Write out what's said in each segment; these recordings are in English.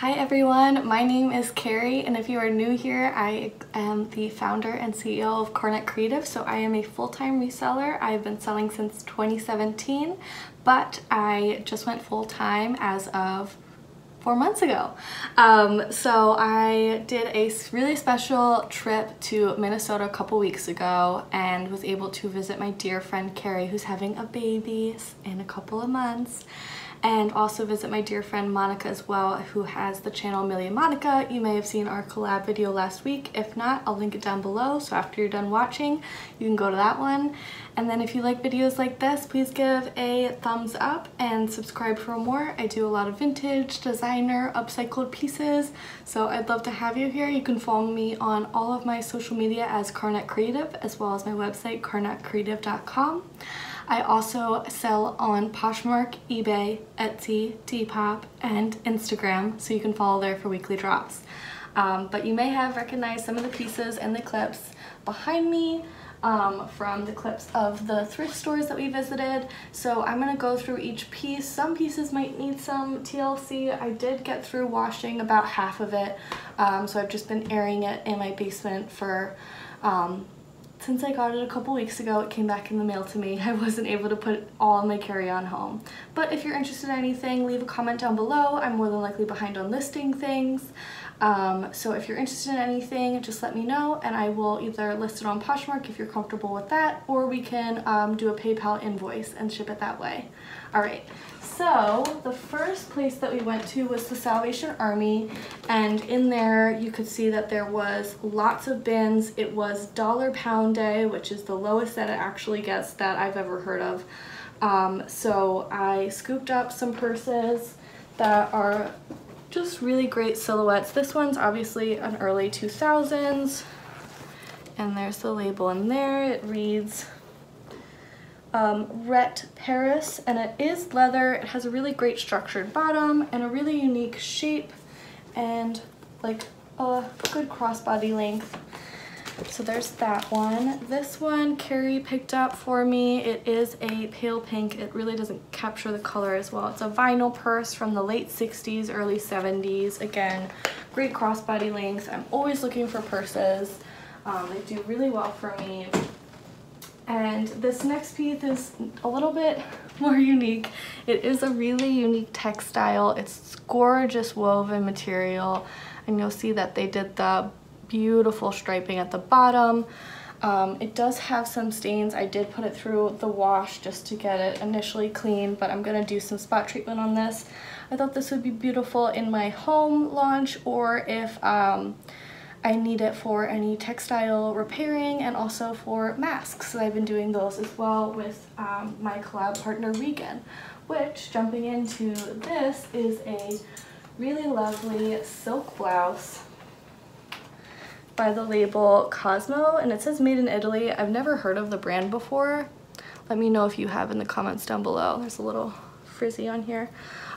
Hi everyone, my name is Carrie and if you are new here, I am the founder and CEO of Karnet Creative. So I am a full-time reseller. I've been selling since 2017, but I just went full-time as of four months ago. Um, so I did a really special trip to Minnesota a couple weeks ago and was able to visit my dear friend Carrie who's having a baby in a couple of months and also visit my dear friend Monica as well who has the channel Milly and Monica. You may have seen our collab video last week. If not, I'll link it down below so after you're done watching you can go to that one. And then if you like videos like this, please give a thumbs up and subscribe for more. I do a lot of vintage, designer, upcycled pieces, so I'd love to have you here. You can follow me on all of my social media as Karnet Creative as well as my website karnetcreative.com. I also sell on Poshmark, eBay, Etsy, Depop, and Instagram, so you can follow there for weekly drops. Um, but you may have recognized some of the pieces and the clips behind me um, from the clips of the thrift stores that we visited. So I'm going to go through each piece. Some pieces might need some TLC. I did get through washing about half of it, um, so I've just been airing it in my basement for um, since I got it a couple weeks ago, it came back in the mail to me. I wasn't able to put all my carry-on home. But if you're interested in anything, leave a comment down below. I'm more than likely behind on listing things. Um, so if you're interested in anything, just let me know and I will either list it on Poshmark if you're comfortable with that, or we can um, do a PayPal invoice and ship it that way. All right, so the first place that we went to was the Salvation Army and in there you could see that there was lots of bins. It was dollar pound day, which is the lowest that it actually gets that I've ever heard of. Um, so I scooped up some purses that are just really great silhouettes. This one's obviously an early 2000s and there's the label in there. It reads um, Ret Paris and it is leather. It has a really great structured bottom and a really unique shape and like a good crossbody length. So there's that one. This one Carrie picked up for me. It is a pale pink. It really doesn't capture the color as well. It's a vinyl purse from the late 60s, early 70s. Again, great crossbody length. I'm always looking for purses. Um, they do really well for me. And this next piece is a little bit more unique. It is a really unique textile. It's gorgeous woven material. And you'll see that they did the beautiful striping at the bottom. Um, it does have some stains. I did put it through the wash just to get it initially clean, but I'm gonna do some spot treatment on this. I thought this would be beautiful in my home launch or if um, I need it for any textile repairing and also for masks. So I've been doing those as well with um, my collab partner Regan, which jumping into this is a really lovely silk blouse by the label Cosmo and it says made in Italy. I've never heard of the brand before. Let me know if you have in the comments down below. There's a little frizzy on here.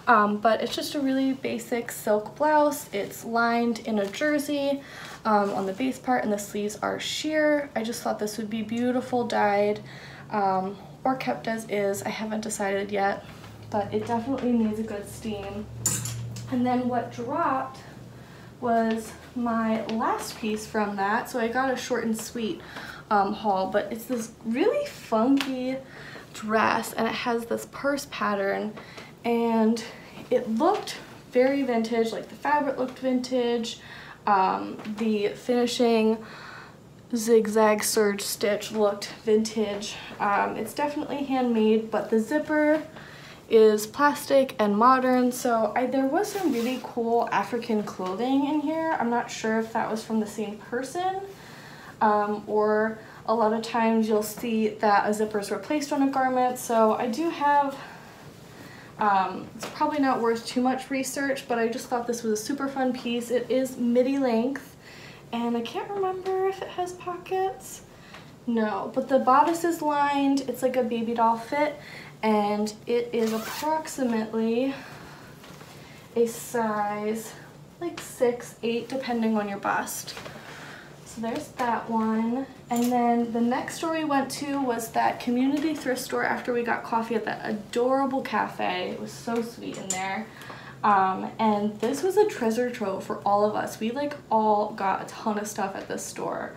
Um, but it's just a really basic silk blouse. It's lined in a jersey um, on the base part and the sleeves are sheer. I just thought this would be beautiful dyed um, or kept as is. I haven't decided yet, but it definitely needs a good steam. And then what dropped was my last piece from that. So I got a short and sweet um, haul, but it's this really funky dress and it has this purse pattern and it looked very vintage, like the fabric looked vintage, um, the finishing zigzag serge stitch looked vintage. Um, it's definitely handmade, but the zipper is plastic and modern. So I, there was some really cool African clothing in here. I'm not sure if that was from the same person um, or a lot of times you'll see that a zipper is replaced on a garment. So I do have, um, it's probably not worth too much research, but I just thought this was a super fun piece. It is midi length and I can't remember if it has pockets. No, but the bodice is lined. It's like a baby doll fit and it is approximately a size like six, eight, depending on your bust. So there's that one. And then the next store we went to was that community thrift store after we got coffee at that adorable cafe. It was so sweet in there. Um, and this was a treasure trove for all of us. We like all got a ton of stuff at this store.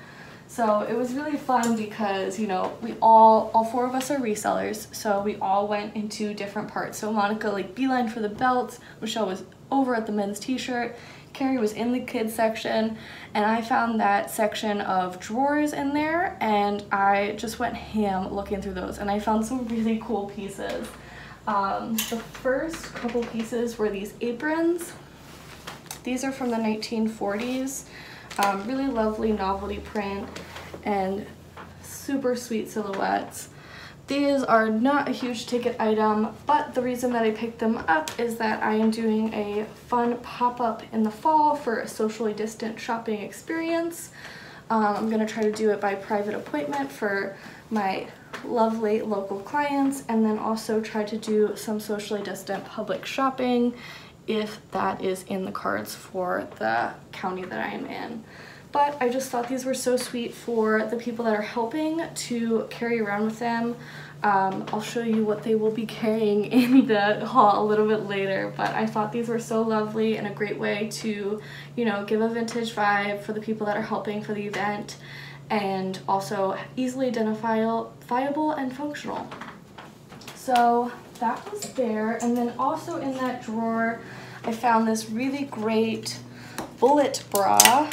So it was really fun because, you know, we all, all four of us are resellers, so we all went into different parts. So Monica like beeline for the belts, Michelle was over at the men's t-shirt, Carrie was in the kids section, and I found that section of drawers in there, and I just went ham looking through those, and I found some really cool pieces. Um, the first couple pieces were these aprons. These are from the 1940s. Um, really lovely novelty print and super sweet silhouettes. These are not a huge ticket item, but the reason that I picked them up is that I am doing a fun pop-up in the fall for a socially distant shopping experience. Um, I'm going to try to do it by private appointment for my lovely local clients and then also try to do some socially distant public shopping if that is in the cards for the county that I am in. But I just thought these were so sweet for the people that are helping to carry around with them. Um, I'll show you what they will be carrying in the haul a little bit later, but I thought these were so lovely and a great way to, you know, give a vintage vibe for the people that are helping for the event and also easily identifiable and functional. So that was there. And then also in that drawer, I found this really great bullet bra.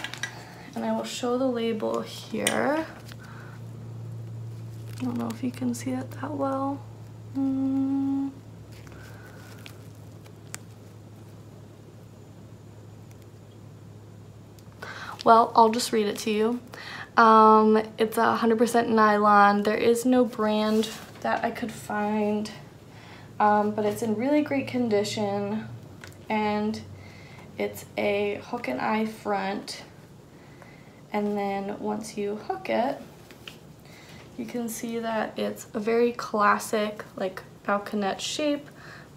And I will show the label here. I don't know if you can see it that well. Mm. Well, I'll just read it to you. Um, it's a 100% nylon. There is no brand that I could find, um, but it's in really great condition and it's a hook and eye front. And then once you hook it, you can see that it's a very classic like balconette shape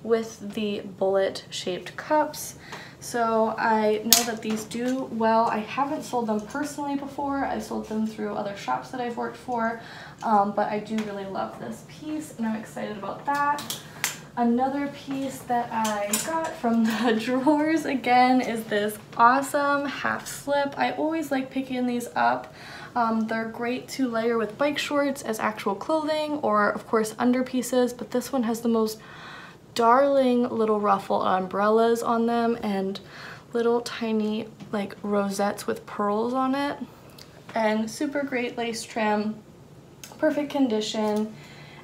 with the bullet shaped cups. So I know that these do well. I haven't sold them personally before. I've sold them through other shops that I've worked for, um, but I do really love this piece and I'm excited about that. Another piece that I got from the drawers again is this awesome half slip. I always like picking these up. Um, they're great to layer with bike shorts as actual clothing or of course under pieces, but this one has the most darling little ruffle umbrellas on them and little tiny like rosettes with pearls on it and super great lace trim perfect condition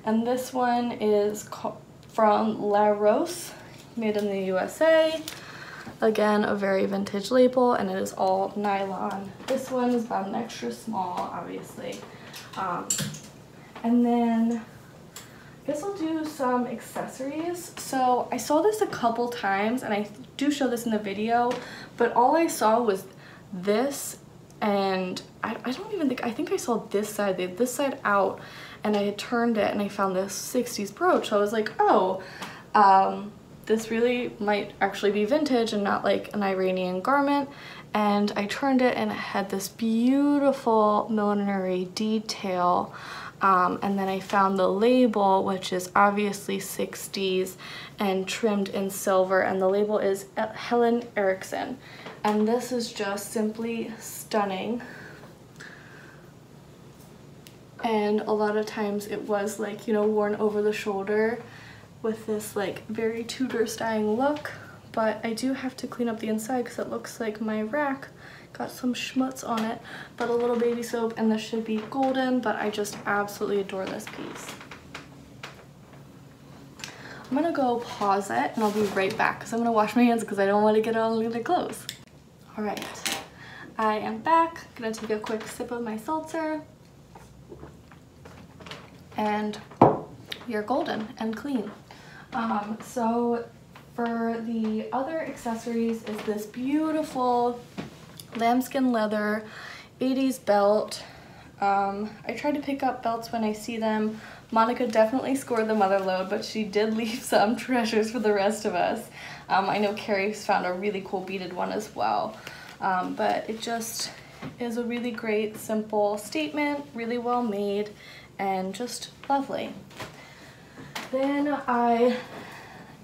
and this one is from La Rose made in the USA again a very vintage label and it is all nylon. This one is about an extra small obviously. Um, and then I guess I'll do some accessories. So I saw this a couple times and I do show this in the video, but all I saw was this and I, I don't even think, I think I saw this side, they this side out and I had turned it and I found this 60s brooch. So I was like, oh, um, this really might actually be vintage and not like an Iranian garment. And I turned it and it had this beautiful millinery detail um, and then I found the label, which is obviously 60s and trimmed in silver. And the label is Helen Erickson. And this is just simply stunning. And a lot of times it was like, you know, worn over the shoulder with this like very Tudor styling look. But I do have to clean up the inside because it looks like my rack got some schmutz on it, but a little baby soap and this should be golden, but I just absolutely adore this piece. I'm gonna go pause it and I'll be right back because I'm gonna wash my hands because I don't want to get all the clothes. All right, I am back. Gonna take a quick sip of my seltzer. And you're golden and clean. Um, so for the other accessories is this beautiful lambskin leather 80s belt. Um, I try to pick up belts when I see them. Monica definitely scored the mother load, but she did leave some treasures for the rest of us. Um, I know Carrie's found a really cool beaded one as well. Um, but it just is a really great, simple statement, really well made, and just lovely. Then I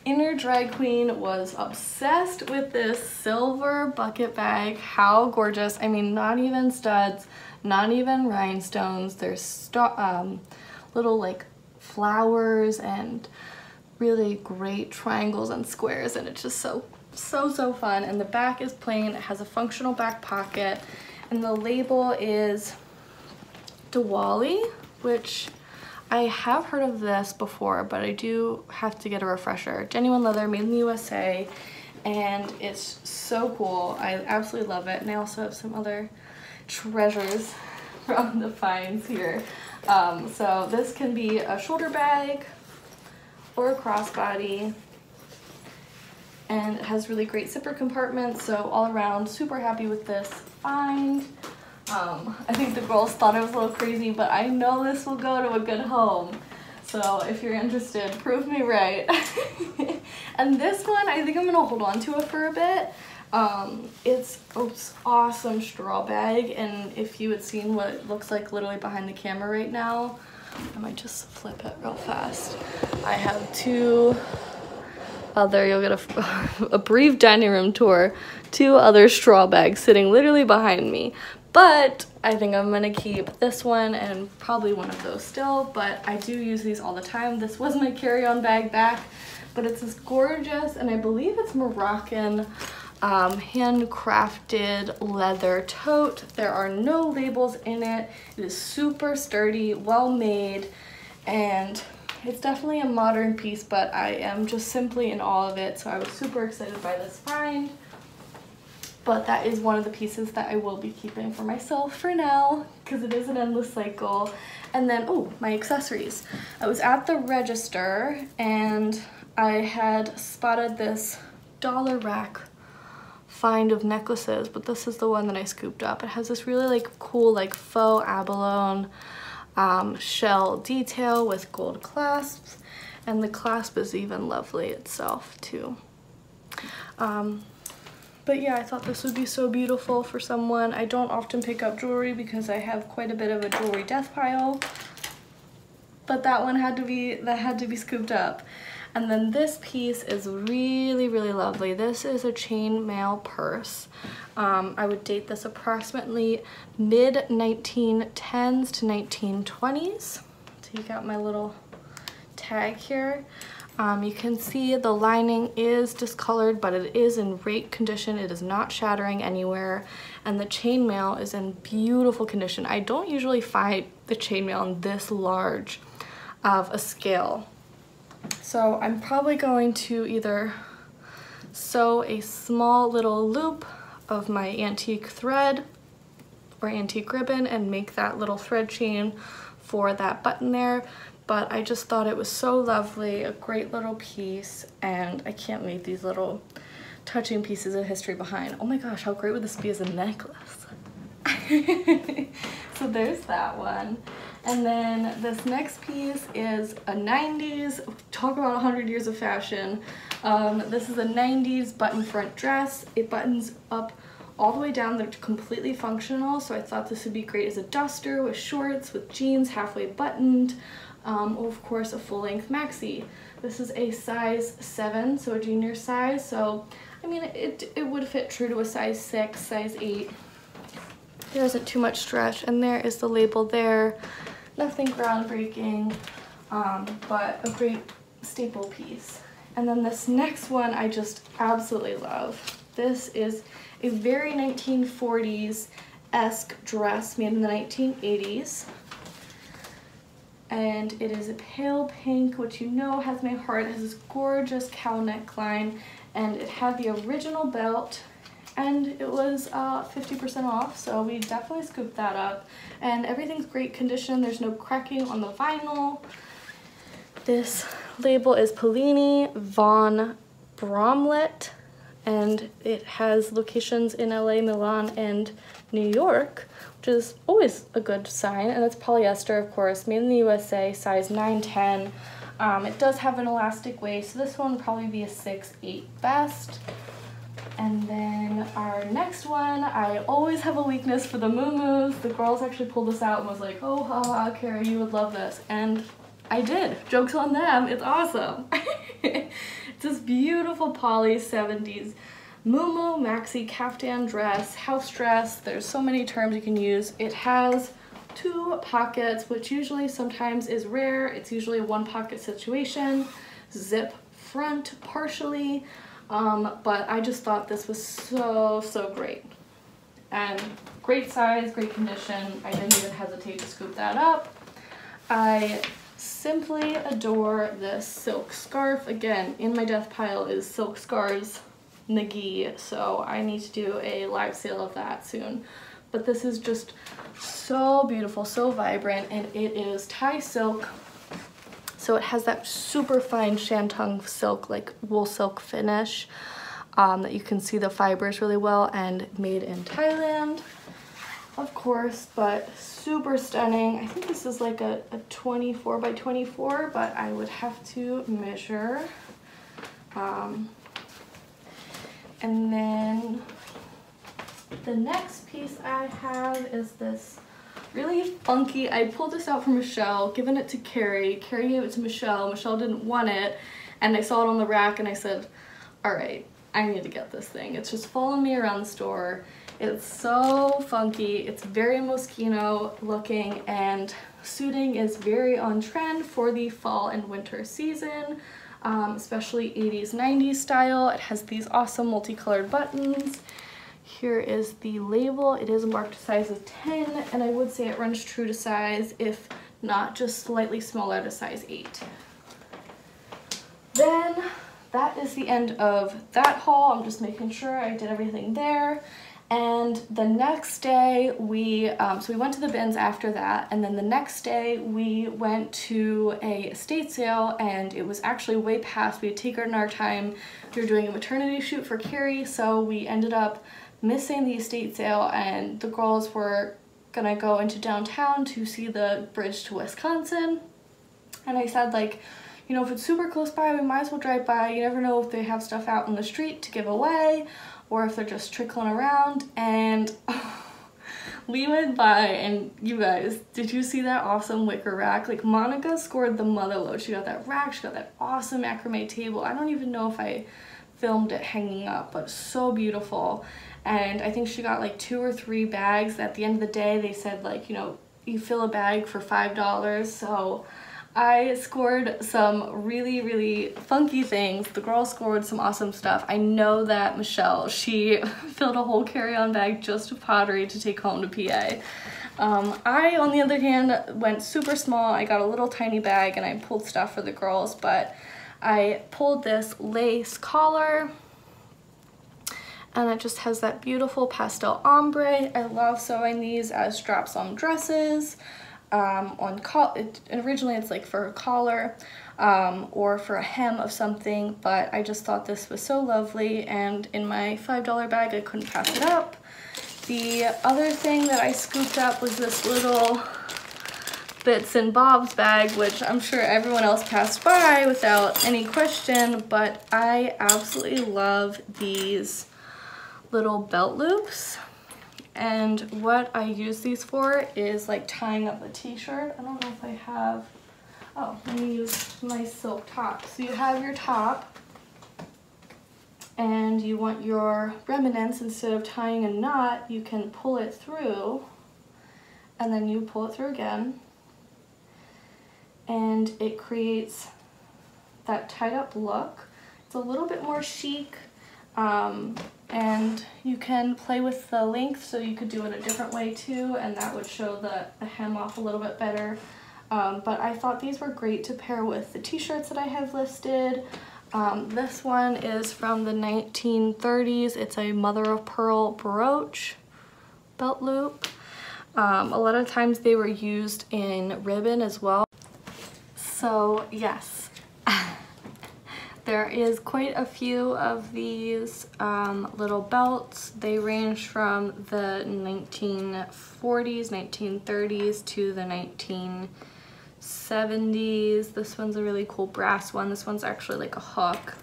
inner drag queen was obsessed with this silver bucket bag. How gorgeous. I mean, not even studs, not even rhinestones. There's um, little like flowers and really great triangles and squares and it's just so so so fun and the back is plain it has a functional back pocket and the label is Diwali which I have heard of this before but I do have to get a refresher. Genuine leather made in the USA and it's so cool. I absolutely love it and I also have some other treasures from the finds here. Um, so this can be a shoulder bag or a crossbody and it has really great zipper compartments so all around super happy with this find um, I think the girls thought it was a little crazy but I know this will go to a good home so if you're interested prove me right and this one I think I'm gonna hold on to it for a bit um, it's, it's awesome straw bag and if you had seen what it looks like literally behind the camera right now I might just flip it real fast. I have two other, you'll get a, a brief dining room tour, two other straw bags sitting literally behind me. But I think I'm gonna keep this one and probably one of those still, but I do use these all the time. This was my carry-on bag back, but it's this gorgeous, and I believe it's Moroccan um, handcrafted leather tote. There are no labels in it. It is super sturdy, well made, and it's definitely a modern piece, but I am just simply in awe of it. So I was super excited by this find. But that is one of the pieces that I will be keeping for myself for now because it is an endless cycle. And then, oh, my accessories. I was at the register and I had spotted this dollar rack find of necklaces, but this is the one that I scooped up. It has this really like cool like faux abalone um, shell detail with gold clasps and the clasp is even lovely itself too. Um, but yeah, I thought this would be so beautiful for someone. I don't often pick up jewelry because I have quite a bit of a jewelry death pile. But that one had to be, that had to be scooped up. And then this piece is really, really lovely. This is a chain mail purse. Um, I would date this approximately mid 1910s to 1920s. Take out my little tag here. Um, you can see the lining is discolored, but it is in great condition. It is not shattering anywhere. And the chainmail is in beautiful condition. I don't usually find the chainmail in this large of a scale. So I'm probably going to either sew a small little loop of my antique thread or antique ribbon and make that little thread chain for that button there but I just thought it was so lovely, a great little piece, and I can't leave these little touching pieces of history behind. Oh my gosh, how great would this be as a necklace? so there's that one. And then this next piece is a 90s, talk about 100 years of fashion. Um, this is a 90s button front dress. It buttons up all the way down, they're completely functional, so I thought this would be great as a duster with shorts, with jeans halfway buttoned, um, of course a full-length maxi. This is a size 7, so a junior size, so I mean it, it would fit true to a size 6, size 8. There isn't too much stretch, and there is the label there nothing groundbreaking, um, but a great staple piece. And then this next one I just absolutely love. This is a very 1940s-esque dress made in the 1980s. And it is a pale pink, which you know has my heart. It has this gorgeous cow neckline, and it had the original belt and it was 50% uh, off so we definitely scooped that up. And everything's great condition. There's no cracking on the vinyl. This label is Polini von Bromlett and it has locations in LA, Milan, and New York, which is always a good sign. And it's polyester, of course, made in the USA, size 910. Um, it does have an elastic waist, so this one would probably be a 6-8 best. And then our next one, I always have a weakness for the moo The girls actually pulled this out and was like, oh, haha, Carrie, you would love this. And I did. Joke's on them. It's awesome. it's this beautiful poly 70s Mumu maxi caftan dress, house dress. There's so many terms you can use. It has two pockets, which usually sometimes is rare. It's usually a one pocket situation. Zip front partially, um, but I just thought this was so, so great. And great size, great condition. I didn't even hesitate to scoop that up. I simply adore this silk scarf. Again, in my death pile is Silk Nagi, so I need to do a live sale of that soon. But this is just so beautiful, so vibrant, and it is Thai silk. So it has that super fine shantung silk, like wool silk finish um, that you can see the fibers really well and made in Thailand, of course, but super stunning. I think this is like a, a 24 by 24, but I would have to measure. Um, and then the next piece I have is this really funky, I pulled this out from Michelle, given it to Carrie. Carrie gave it to Michelle. Michelle didn't want it. And I saw it on the rack and I said, all right, I need to get this thing. It's just following me around the store. It's so funky. It's very Moschino looking and suiting is very on trend for the fall and winter season, um, especially 80s, 90s style. It has these awesome multicolored buttons. Here is the label. It is marked size of 10 and I would say it runs true to size if not just slightly smaller to size 8. Then that is the end of that haul. I'm just making sure I did everything there. And the next day we, um, so we went to the bins after that, and then the next day we went to a estate sale and it was actually way past, we had taken our time, we were doing a maternity shoot for Carrie, so we ended up missing the estate sale and the girls were gonna go into downtown to see the bridge to Wisconsin. And I said like, you know, if it's super close by, we might as well drive by. You never know if they have stuff out in the street to give away or if they're just trickling around. And we went by and you guys, did you see that awesome wicker rack? Like Monica scored the mother load. She got that rack, she got that awesome macrame table. I don't even know if I filmed it hanging up, but so beautiful. And I think she got like two or three bags. At the end of the day, they said like, you know, you fill a bag for $5. So I scored some really, really funky things. The girls scored some awesome stuff. I know that Michelle, she filled a whole carry-on bag just of pottery to take home to PA. Um, I, on the other hand, went super small. I got a little tiny bag and I pulled stuff for the girls, but I pulled this lace collar and it just has that beautiful pastel ombre. I love sewing these as straps on dresses um, on it, originally it's like for a collar um, or for a hem of something but I just thought this was so lovely and in my $5 bag I couldn't pass it up. The other thing that I scooped up was this little bits and bobs bag which I'm sure everyone else passed by without any question but I absolutely love these little belt loops and what I use these for is like tying up a t-shirt. I don't know if I have, oh, let me use my silk top. So you have your top and you want your remnants, instead of tying a knot, you can pull it through and then you pull it through again and it creates that tied up look. It's a little bit more chic um, and you can play with the length so you could do it a different way too and that would show the, the hem off a little bit better. Um, but I thought these were great to pair with the t-shirts that I have listed. Um, this one is from the 1930s. It's a mother of pearl brooch belt loop. Um, a lot of times they were used in ribbon as well. So yes, there is quite a few of these um, little belts. They range from the 1940s, 1930s to the 1970s. This one's a really cool brass one. This one's actually like a hook.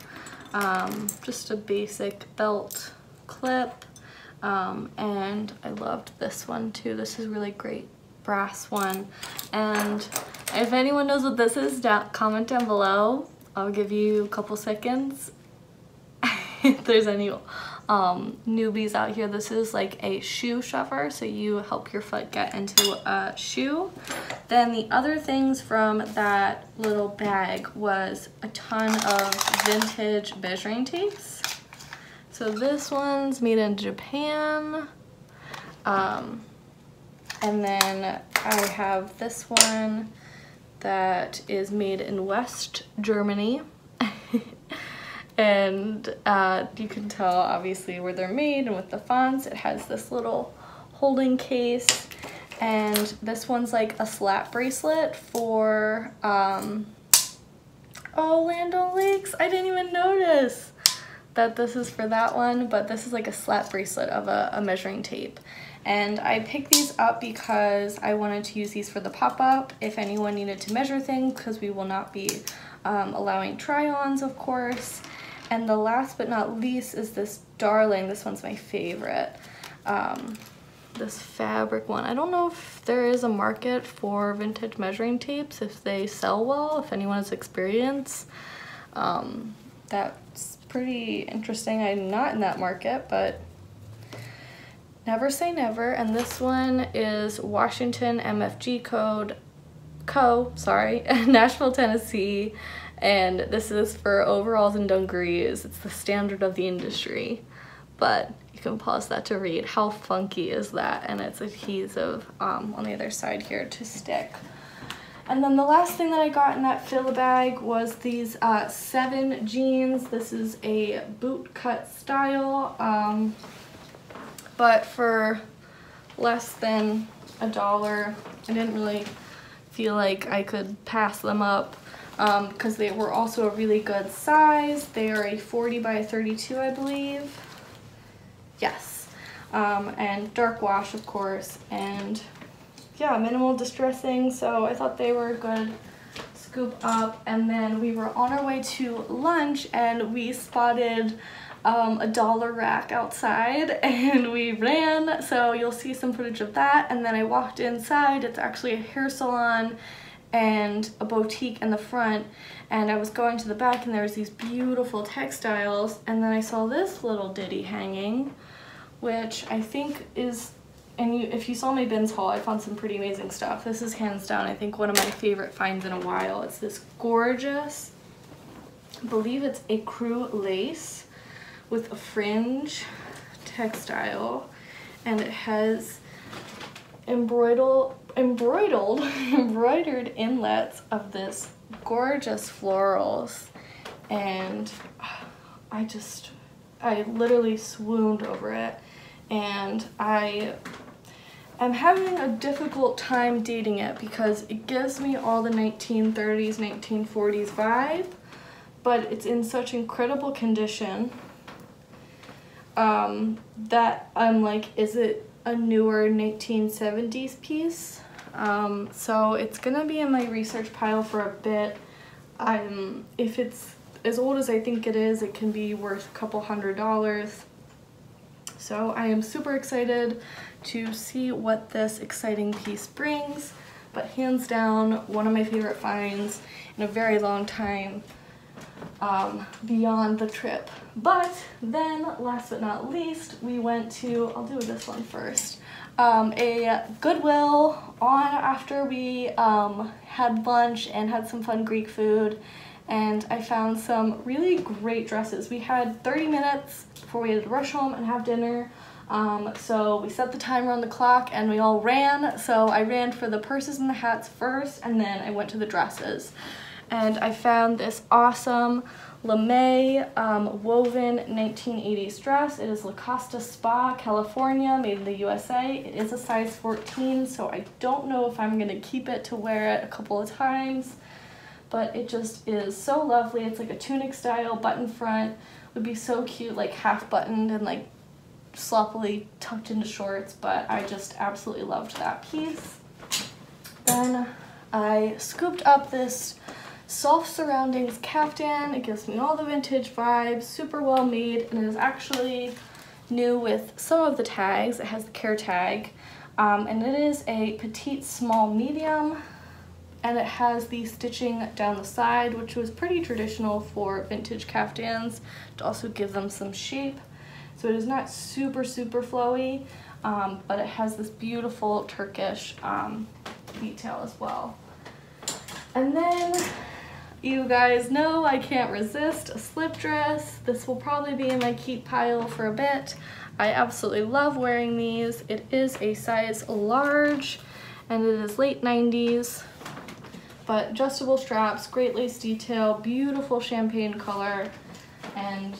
Um, just a basic belt clip. Um, and I loved this one too. This is really great brass one. And if anyone knows what this is, comment down below I'll give you a couple seconds if there's any um, newbies out here. This is like a shoe shover, so you help your foot get into a shoe. Then the other things from that little bag was a ton of vintage measuring tapes. So this one's made in Japan. Um, and then I have this one that is made in West Germany. and uh, you can tell obviously where they're made and with the fonts. It has this little holding case and this one's like a slap bracelet for um, oh Land O'Lakes. I didn't even notice that this is for that one but this is like a slap bracelet of a, a measuring tape and I picked these up because I wanted to use these for the pop-up if anyone needed to measure things because we will not be um, allowing try-ons of course and the last but not least is this darling. This one's my favorite. Um, this fabric one. I don't know if there is a market for vintage measuring tapes, if they sell well, if anyone has experience. Um, that's pretty interesting. I'm not in that market, but never say never. And this one is Washington MFG code, Co, sorry, Nashville, Tennessee and this is for overalls and dungarees. It's the standard of the industry, but you can pause that to read. How funky is that? And it's adhesive um, on the other side here to stick. And then the last thing that I got in that fill bag was these uh, seven jeans. This is a boot cut style, um, but for less than a dollar, I didn't really feel like I could pass them up because um, they were also a really good size. They are a 40 by 32, I believe. Yes. Um, and dark wash, of course, and yeah, minimal distressing, so I thought they were a good scoop up. And then we were on our way to lunch and we spotted um, a dollar rack outside and we ran, so you'll see some footage of that. And then I walked inside, it's actually a hair salon and a boutique in the front. And I was going to the back and there was these beautiful textiles. And then I saw this little ditty hanging which I think is and you, if you saw my bins haul I found some pretty amazing stuff. This is hands down I think one of my favorite finds in a while. It's this gorgeous I believe it's ecru lace with a fringe textile and it has embroidered embroidered, embroidered inlets of this gorgeous florals. And I just, I literally swooned over it. And I am having a difficult time dating it because it gives me all the 1930s, 1940s vibe but it's in such incredible condition um, that I'm like, is it a newer 1970s piece? Um, so it's gonna be in my research pile for a bit. Um, if it's as old as I think it is, it can be worth a couple hundred dollars. So I am super excited to see what this exciting piece brings, but hands down, one of my favorite finds in a very long time um, beyond the trip. But then, last but not least, we went to, I'll do this one first um, a Goodwill on after we um, had lunch and had some fun Greek food and I found some really great dresses. We had 30 minutes before we had to rush home and have dinner. Um, so we set the timer on the clock and we all ran. So I ran for the purses and the hats first and then I went to the dresses. And I found this awesome LeMay um, woven 1980s dress. It is La Costa Spa, California, made in the USA. It is a size 14, so I don't know if I'm gonna keep it to wear it a couple of times, but it just is so lovely. It's like a tunic style button front. Would be so cute, like half buttoned and like sloppily tucked into shorts, but I just absolutely loved that piece. Then I scooped up this soft surroundings caftan. It gives me all the vintage vibes, super well made, and it is actually new with some of the tags. It has the care tag, um, and it is a petite, small, medium. and it has the stitching down the side, which was pretty traditional for vintage caftans to also give them some shape. So it is not super, super flowy, um, but it has this beautiful Turkish um, detail as well. And then you guys know I can't resist a slip dress. This will probably be in my keep pile for a bit. I absolutely love wearing these. It is a size large and it is late 90s but adjustable straps, great lace detail, beautiful champagne color, and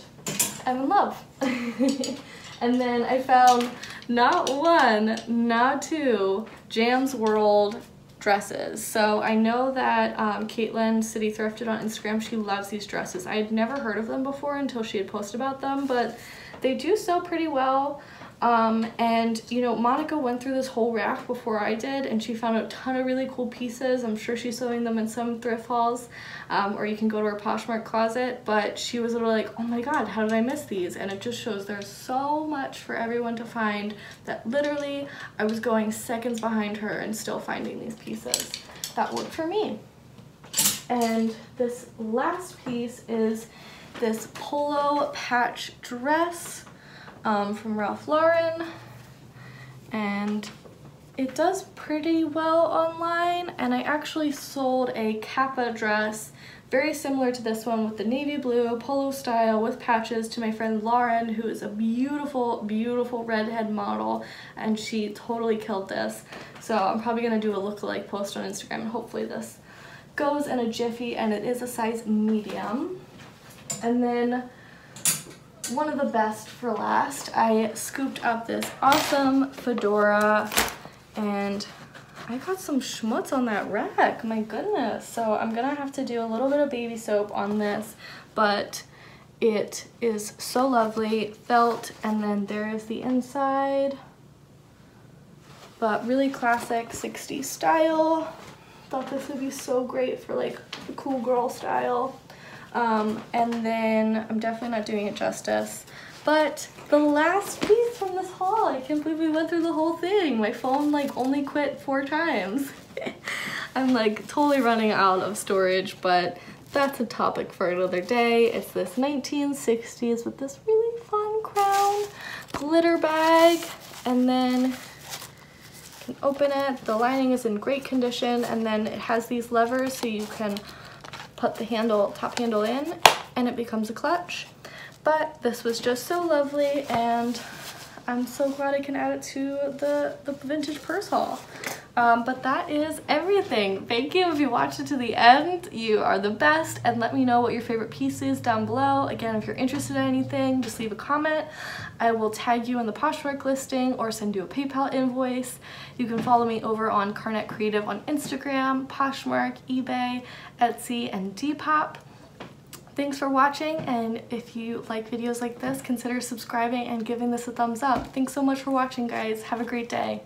I'm in love. and then I found not one, not two Jams World dresses. So I know that um, Caitlin City Thrifted on Instagram, she loves these dresses. I had never heard of them before until she had posted about them, but they do sell pretty well. Um, and you know, Monica went through this whole rack before I did and she found a ton of really cool pieces. I'm sure she's sewing them in some thrift hauls um, or you can go to her Poshmark closet, but she was literally like, oh my god, how did I miss these? And it just shows there's so much for everyone to find that literally I was going seconds behind her and still finding these pieces that worked for me. And this last piece is this polo patch dress um, from Ralph Lauren. And it does pretty well online. And I actually sold a Kappa dress very similar to this one with the navy blue polo style with patches to my friend Lauren who is a beautiful beautiful redhead model. And she totally killed this. So I'm probably gonna do a look-alike post on Instagram and hopefully this goes in a jiffy and it is a size medium. And then one of the best for last. I scooped up this awesome fedora and I got some schmutz on that rack, my goodness. So I'm gonna have to do a little bit of baby soap on this, but it is so lovely, felt, and then there is the inside. But really classic 60s style. Thought this would be so great for like the cool girl style. Um, and then I'm definitely not doing it justice. But the last piece from this haul, I can't believe we went through the whole thing. My phone like only quit four times. I'm like totally running out of storage, but that's a topic for another day. It's this 1960s with this really fun crown glitter bag. And then you can open it. The lining is in great condition. And then it has these levers so you can put the handle, top handle in and it becomes a clutch. But this was just so lovely and I'm so glad I can add it to the, the vintage purse haul. Um, but that is everything. Thank you if you watched it to the end. You are the best and let me know what your favorite piece is down below. Again, if you're interested in anything, just leave a comment. I will tag you in the Poshmark listing or send you a PayPal invoice. You can follow me over on Karnet Creative on Instagram, Poshmark, eBay, Etsy, and Depop. Thanks for watching and if you like videos like this, consider subscribing and giving this a thumbs up. Thanks so much for watching guys. Have a great day.